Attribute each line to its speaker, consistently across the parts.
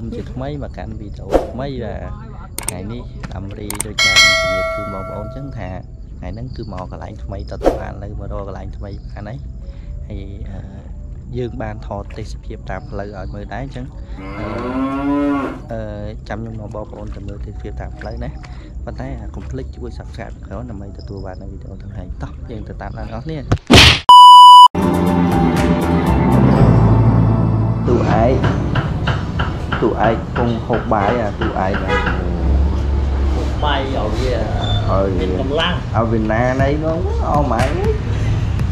Speaker 1: មីមកកាន់វីដេអូថ្មីបាទថ្ងៃនេះអាមេរីដូចបានជម្រាបជូនបងប្អូនអញ្ចឹងថាថ្ងៃហ្នឹងគឺមកកន្លែងថ្មីតទៅបានលើមករកកន្លែងថ្មីបានហើយហើយអឺយើងបានថតទេសភាពតាមផ្លូវឲ្យមើលដែរអញ្ចឹងអឺចាំខ្ញុំមកបងប្អូនទៅមើលទេសភាពតាមផ្លូវណាប៉ុន្តែកុំភ្លេចជួយ Subscribe ក្រោយដើម្បីទទួលបាននូវវីដេអូទាំងហើយតោះយើងទៅតាមដល់អ្នកនរទូឯកទូឯកពង tụi ai cùng hộp bài à tụi ai à hột
Speaker 2: bài ở
Speaker 1: ở ờ, Việt Nam ở à, Việt Nam đây nó ngon mãi.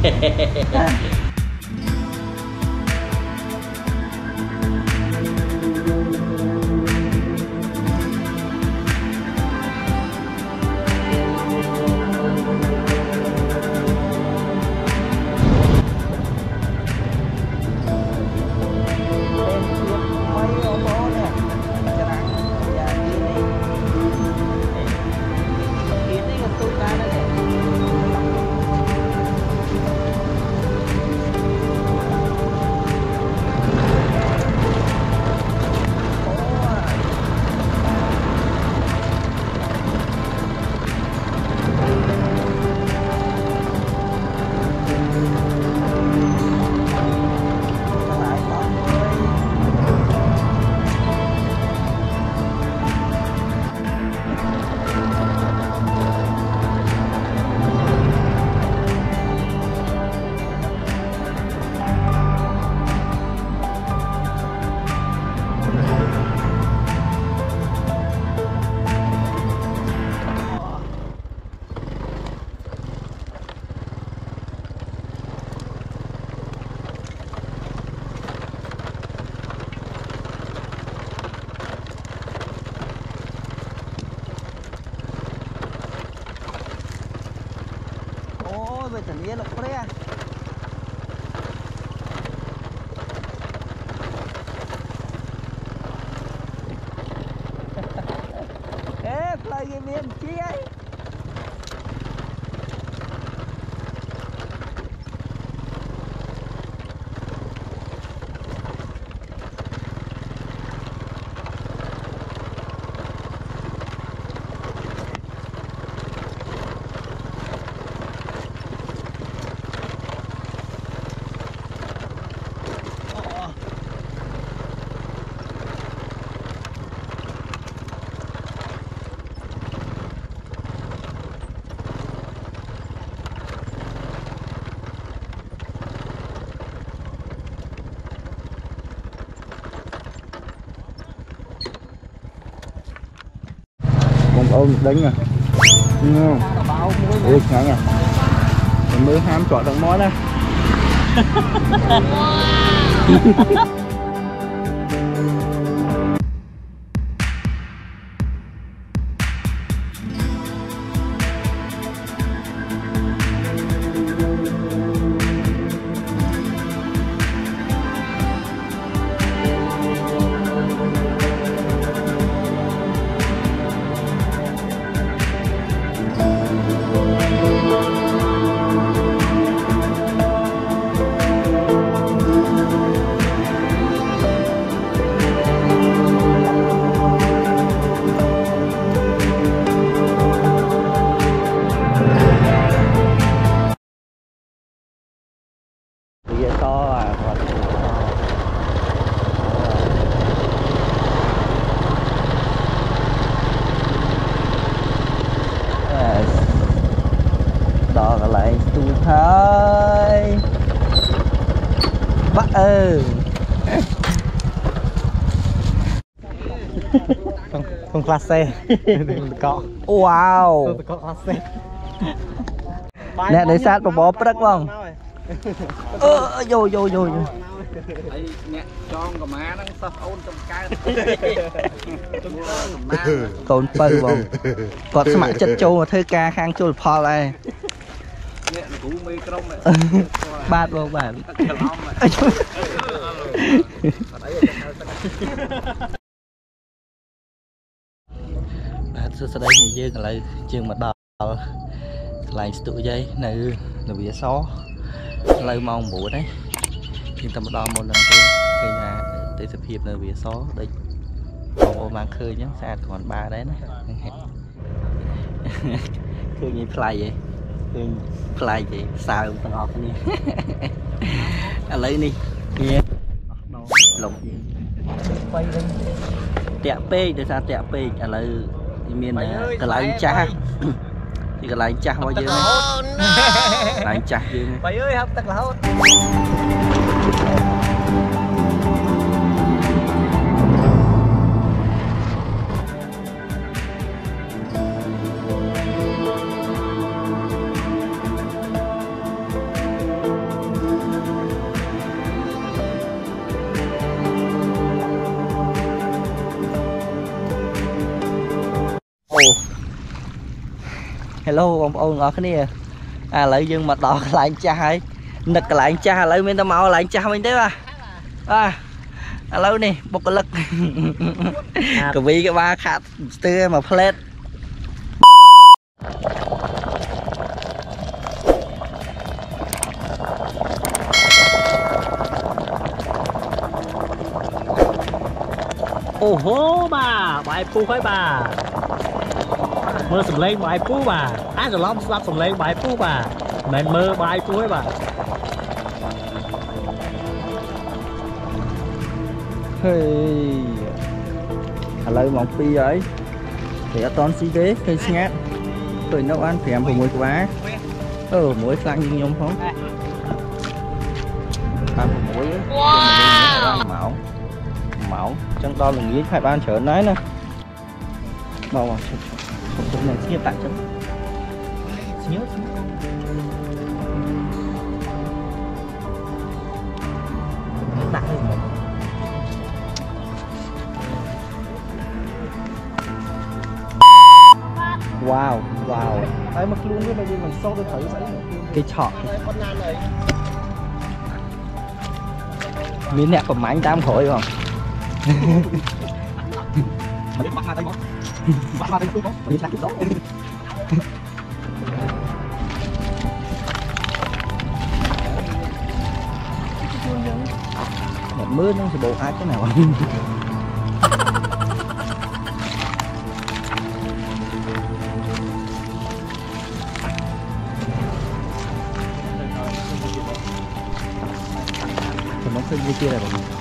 Speaker 1: không đánh à? Ui ngon à. Mình mới ham chọn đồng món này ក្នុងក្លាសេកកវ៉ាវ
Speaker 2: tôi có hoa sen
Speaker 1: អ្នកនេសាទបបរព្រឹកបងអឺយោយោយោយោ
Speaker 3: ហើយអ្នកចងកម្មាហ្នឹងសិស្សអូនចំកើតចំកើកម្មា
Speaker 1: កូនពៅបងគាត់ស្ម័គ្រចិត្តចូលមកធ្វើការខាងជលផលដែរ
Speaker 3: អ្នកគ្រូមេក្រុម
Speaker 1: បាទបងបាទ
Speaker 3: ច្រឡំអត់អី
Speaker 1: បាទសួស្តីនេះយើងឥឡូវយើងមកដល់កន្លែងស្ទូចហើយនៅនវាសឥឡូវម៉ោង9ហើយយើងតែមកដល់មុនហ្នឹងទេឃើញថាទេសភាពនៅវាសដូចបងប្អូនបានឃើញហ្នឹងស្អាតគ្រាន់បាដែរណាឃើញឯផ្លៃឯងឃើញផ្លៃឯងសើមទាំងអស់គ្នាឥឡូវនេះវាលំ
Speaker 2: bay lên
Speaker 1: តាក់ពេកដោយសារតាក់ពេកឥឡូវ មានកន្លែងចាស់ទីកន្លែងចាស់របស់យើងហ្នឹងកន្លែងចាស់យើងហ្នឹង
Speaker 2: bay ơi hấp tật là hốt
Speaker 1: អូ Hello បងប្អូនទាំងអស់គ្នាអាឥឡូវយើងមកដល់កន្លែងចាស់ហើយនឹកកន្លែងចាស់ឥឡូវមានតែមកកន្លែងចាស់វិញទេបាទបាទឥឡូវនេះបុគ្គលិកកវីក្បាលខាត់ស្ទើរមួយផ្លេត
Speaker 2: មើលសម្លេងបាយពូបាទអាចច្រឡំស្ដាប់សម្លេងបាយពូបាទមិនមែន
Speaker 4: មើលបាយពូទេបាទ
Speaker 1: ហេឥឡូវម៉ោង2ហើយគេអត់តន់ស៊ីទេគេស្ងាត់ទៅនៅអាន5 6ក្បាលអូមួយខ្លាំងជាងខ្ញុំផងតាម6វ៉ាវម៉ោងម៉ោងអញ្ចឹងដល់ល្ងាចហើយបានច្រើនដែរណាបងបងឈប់ 겁나 크게 빠져 신경 쓰 bạn ơi Wow, wow. Đấy mà luôn đấy bởi vì mình sâu tôi thấy dãy Cái trọ. Miếng nẹp của máy anh ta
Speaker 3: không khỏi không? Bắt ba tên cút đó, mình sẽ cút đó Mình mưa nó
Speaker 1: sẽ bộ ai cái nào Thì món xương như kia này bọn mình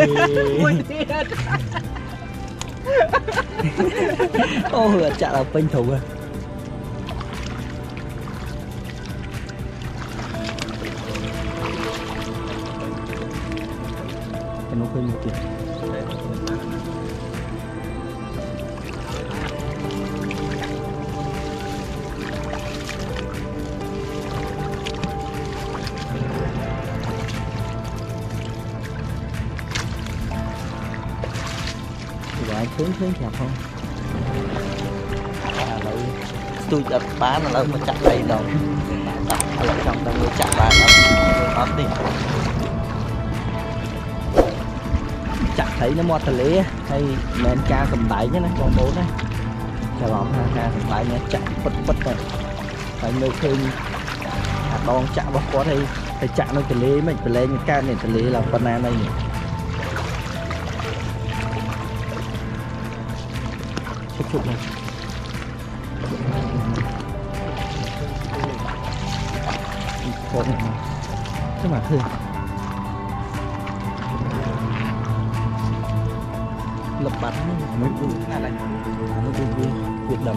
Speaker 1: ô hửa chạy là bên thủ à. Nó khơi một kiểu ឃើញឃើញប្រាប់ផងឥឡូវស្ទូចអត់បានឥឡូវមកចាក់ដីដងឥឡូវចង់ដឹងមើលចាក់បានអត់អត់ទេចាក់ត្រីនៅមាត់ទន្លេហើយមិនមែនការសំដែងទេណាបងប្អូនណាច្រឡំថាការសំដែងនេះចាក់ពិតពិតទៅហើយនៅឃើញអាដងចាក់របស់គាត់ហើយទៅចាក់នៅទន្លេមិនប្រឡែងនឹងកើតនៅទន្លេឡើងប៉ុណ្ណានេះ cái trụ này. Có này mà cái mà thường lập bắn mới đủ là này nó đủ việc đấm.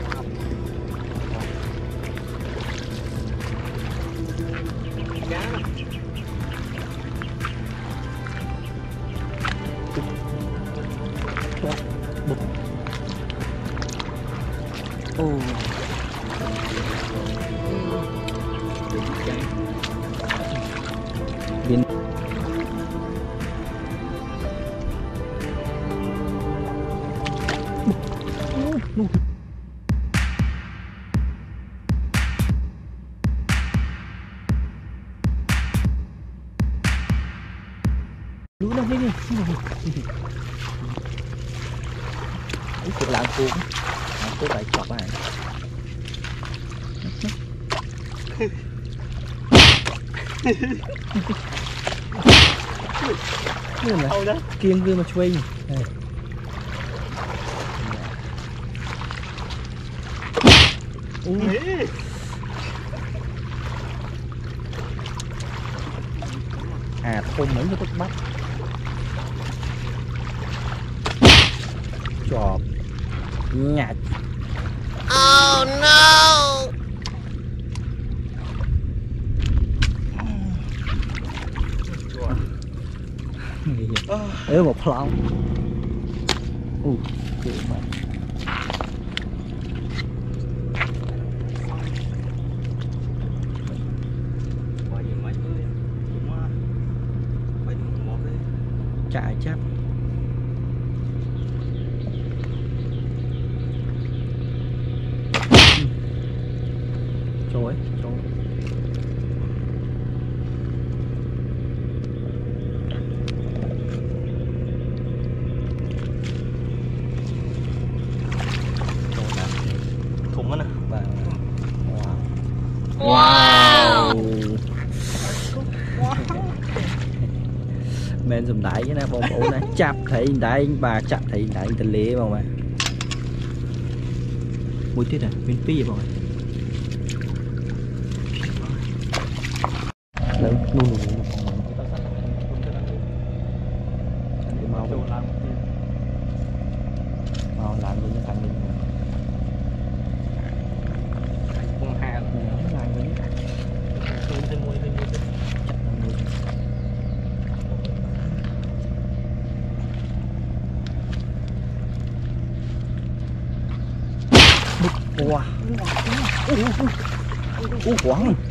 Speaker 1: Lũ đâu
Speaker 3: đây
Speaker 1: này, xin lỗi Ít cực lãng cuốn Lãng cuốn phải chọc này
Speaker 3: Hầu đó
Speaker 1: Kiêng gương mà chui Đây. À thôn mấy cái bắt Chọp Nhạt Oh no. Yếu một plong Ui, kiểu mà. chối chối
Speaker 3: thùng á
Speaker 1: và wow. Men dùng đáy cái nè bông bổ nè. Chạp thấy đáy bà chạp thấy đáy tình lìa bông mà. Mũi tiết à bên phí vậy bông luôn rồi mau mau làm với những thằng mình
Speaker 3: con hà là
Speaker 1: làm với những
Speaker 3: thằng Wow. Ủa, quá rồi.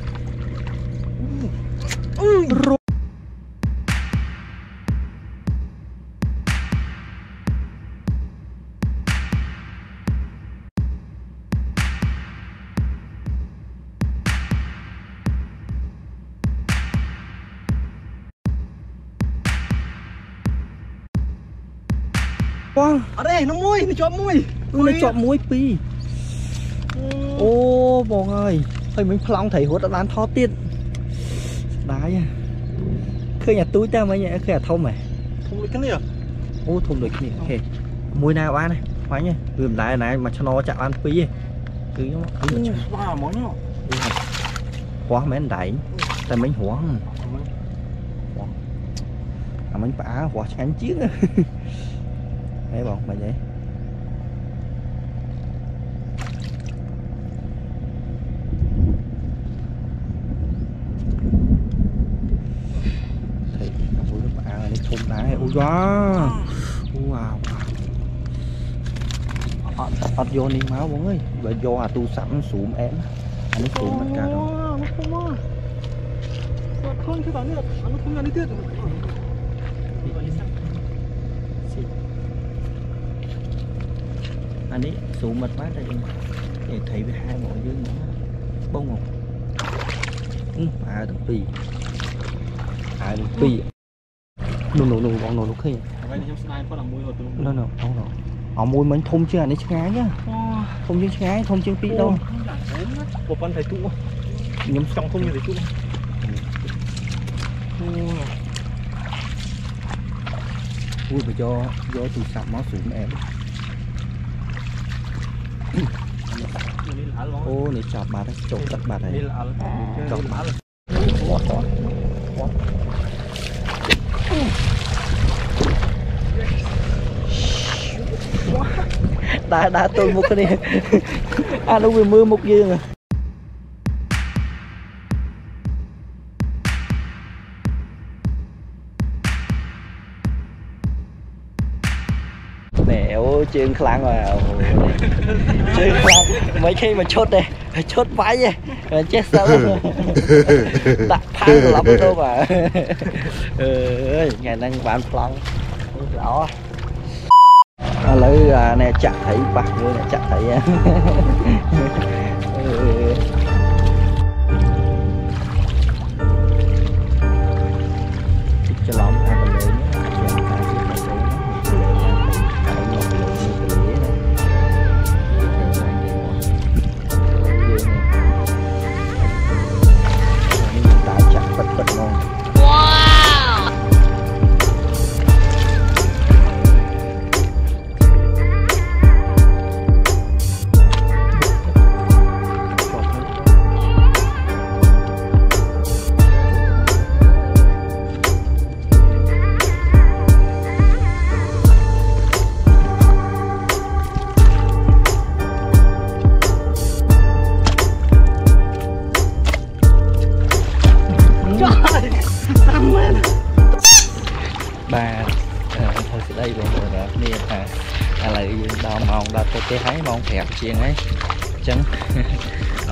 Speaker 1: ប៉ងអត់ទេនឹងមួយ
Speaker 3: នឹងជាប់មួយនឹ
Speaker 1: ងជាប់មួយពីរអូបងអើយហើយមិញប្លង់ត្រីរត់អត់បានថតទៀតស្ដាយឃើញអាទូចតែមិញឃើញអាធំហ៎
Speaker 3: ធំដូចគ្នា
Speaker 1: អូធំដូចគ្នាហេមួយណាបានបាញ់វាមិនដែរណាមួយឆ្នោចាក់បានពីរគឺខ្ញុំខ្ញុំ
Speaker 2: ឆ្លាហ្មងហ្នឹង
Speaker 1: ហោះមែនដែរតែមិញរងអាមិញផ្អើរស់ឆ្ងាញ់ជាង đấy bọn bà vậy. Thì, ui các bạn này thùng đá ui, quá. Wow ọt vô ni máu bọn ơi. Và vô à tu sẵn, xuống em anh ấy xuống mặt cả rồi
Speaker 2: không à nó không à con cái bán này là nó không ăn đi tiết
Speaker 1: anh ấy sụ mệt quá đây thì thấy với hai bộ dưới nữa. Bốn một ừ, à được pì à được pì ừ. nụ nụ nụ bọn nụ nụ khi nó nụ không? Nụ họ ờ, mua mình thùng chưa? Anh ấy ờ. chứ ngái nhá. Thùng chứ ngái thùng chưa pì đâu.
Speaker 2: một con
Speaker 1: thầy
Speaker 2: trụ nhóm trong thùng như thầy trụ
Speaker 1: ui mà cho gió từ sạp máu xuống em.
Speaker 2: អូនេះ
Speaker 1: ចប់បាត់ហើយចុះទឹកបាត់ហើយចុះបាត់ដើរដើរទល់មុខគ្នាអានោះវាមើលមុខយើង ជើងខ្លាំងជើងខ្លាំងមិនឃើញមកឈុតទេឈុតវាយទេចេះសើដាក់ផៅឡប់ទៅបាទអើយថ្ងៃហ្នឹងបានប្លង់ល្អឥឡូវអាអ្នកចាក់ត្រីប៉ះយើងអ្នកចាក់ត្រីអឺ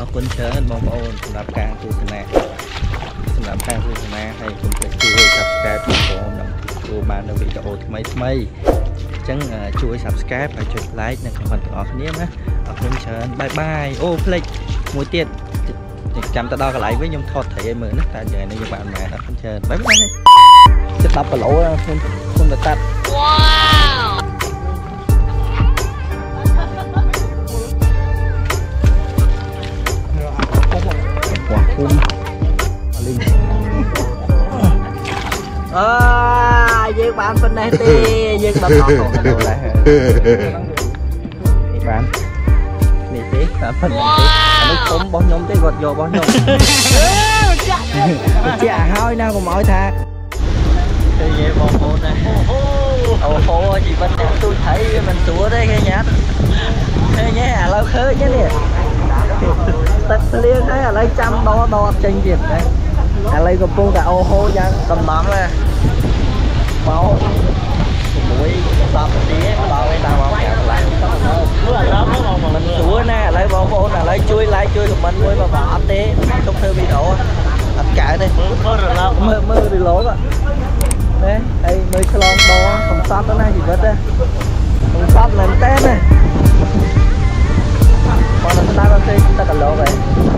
Speaker 1: ở quân chớ mong ô សម្រាប់ការទស្សនាសម្រាប់ការទស្សនាហើយកុំភ្លេចជួយ subscribe ផងដើម្បីទទួលបាននូវវីដេអូថ្មីថ្មីអញ្ចឹងអឺជួយ subscribe ហើយចុច like និង comment ទាំងអស់គ្នាណាអរគុណច្រើនបាយបាយអូភ្លេចមួយទៀតចាំទៅដល់កន្លែងវិញខ្ញុំថតត្រីឲ្យមើលណាតើយ៉ាងនេះយើងបានម៉ែអរគុណច្រើនបាយបាយចិត្ត10គីឡូខ្ញុំខ្ញុំទៅតាត់វ៉ាគុំ thêm quả linh. À, giết bạn penalty giết bạn họ còn đồ lại bạn này tí bạn penalty lúc cũng bóng nhóm tí gọt vô bóng nhóm chị à hơi nào còn mỏi tha thì vậy bò bò nè. Ồ hồ chị Vinh tôi thấy mình sủa đây nghe nhát, thế nhé lâu khơi chứ nè. ទេបងប្អូនណាអូហូជីវិតអ្នកទូចថៃវាមិនស្រួលទេឃើញអត់ឃើញទេឥឡូវឃើញទេនេះទឹកភ្លៀងហើយឥឡូវចាំដដអត់ចេញទៀតណាឥឡូវកំពុងតែអូហូយ៉ាងដំណំណាមកមួយ10នាទីឯងមកដល់ឯងតាមមក5កន្លះ
Speaker 2: មើលអារម្មណ៍មកមក
Speaker 1: មិនស្រួលណាឥឡូវបងប្អូនឥឡូវជួយ like ជួយ comment មួយមកបើអត់ទេជុំធ្វើវីដេអូអត់កើតទេ
Speaker 2: មើលមើលរឡោ
Speaker 1: មើលមើលរីឡូកណែហើយមើលឆ្លងដកំសត់ទៅណាជីវិតណាកំសត់មែនតើណា 我那是哪个村哪个楼呗？